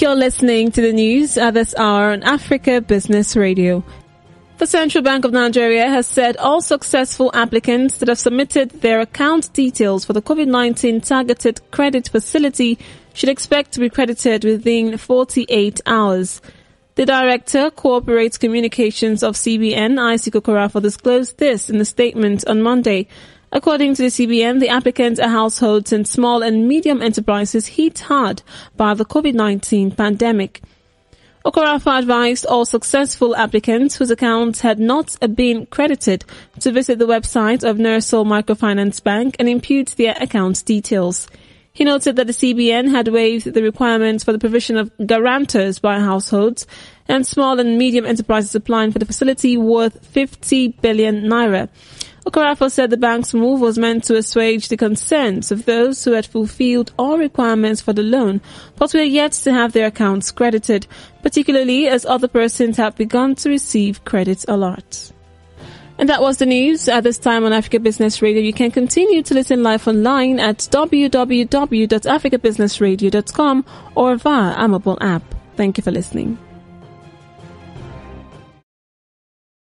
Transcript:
You're listening to the news at this hour on Africa Business Radio. The Central Bank of Nigeria has said all successful applicants that have submitted their account details for the COVID-19 targeted credit facility should expect to be credited within 48 hours. The Director, Corporate Communications of CBN, Isaac Okoroafor, disclosed this in a statement on Monday. According to the CBN, the applicants are households and small and medium enterprises hit hard by the COVID-19 pandemic. Okoroafor advised all successful applicants whose accounts had not been credited to visit the website of NIRSAL Microfinance Bank and impute their account details. He noted that the CBN had waived the requirements for the provision of guarantors by households and small and medium enterprises applying for the facility worth 50 billion naira. Okorafor said the bank's move was meant to assuage the concerns of those who had fulfilled all requirements for the loan but were yet to have their accounts credited, particularly as other persons have begun to receive credit alerts. And that was the news at this time on Africa Business Radio. You can continue to listen live online at www.africabusinessradio.com or via our mobile app. Thank you for listening.